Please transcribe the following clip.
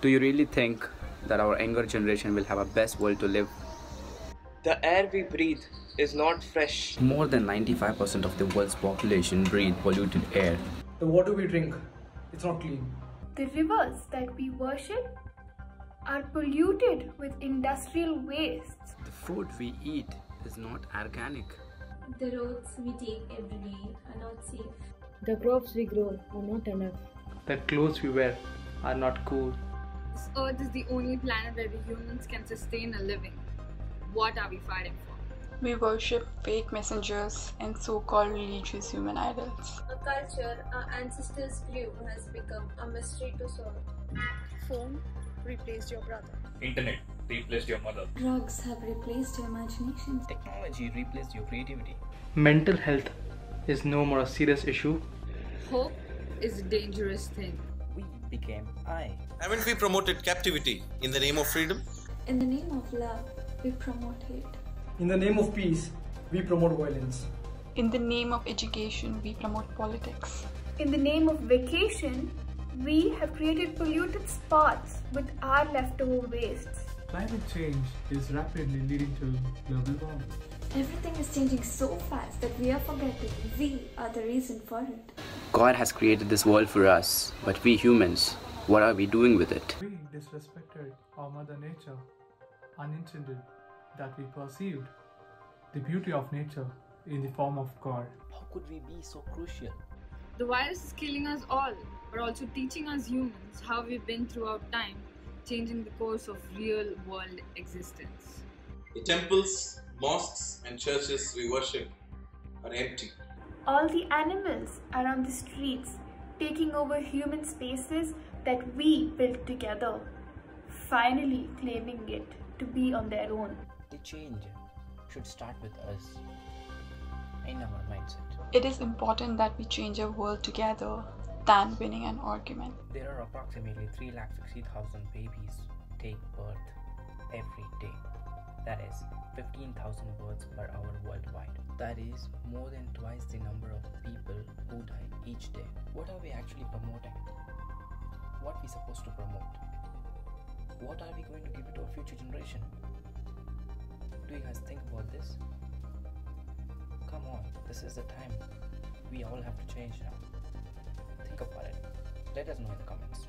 Do you really think that our younger generation will have a best world to live? The air we breathe is not fresh. More than 95% of the world's population breathe polluted air. The water we drink, it's not clean. The rivers that we worship are polluted with industrial wastes. The food we eat is not organic. The roads we take every day are not safe. The crops we grow are not enough. The clothes we wear are not cool. This earth is the only planet where we humans can sustain a living. What are we fighting for? We worship fake messengers and so called religious human idols. A culture our ancestors grew has become a mystery to solve. Phone replaced your brother. Internet replaced your mother. Drugs have replaced your imagination. Technology replaced your creativity. Mental health is no more a serious issue. Hope is a dangerous thing. We became I. Haven't we promoted captivity in the name of freedom? In the name of love, we promote hate. In the name of peace, we promote violence. In the name of education, we promote politics. In the name of vacation, we have created polluted spots with our leftover wastes. Climate change is rapidly leading to global warming. Everything is changing so fast that we are forgetting we are the reason for it. God has created this world for us, but we humans, what are we doing with it? We disrespected our Mother Nature unintended that we perceived the beauty of nature in the form of God. How could we be so crucial? The virus is killing us all, but also teaching us humans how we've been throughout time, changing the course of real world existence. The temples, mosques, and churches we worship are empty. All the animals around the streets taking over human spaces that we built together, finally claiming it to be on their own. The change should start with us in our mindset. It is important that we change our world together than winning an argument. There are approximately 3,60,000 babies take birth every day. That is 15,000 births per hour worldwide. That is more than twice the number of people who die each day. What are we actually promoting? What are we supposed to promote? What are we going to give it to our future generation? Do you guys think about this? Come on, this is the time. We all have to change now. Think about it. Let us know in the comments.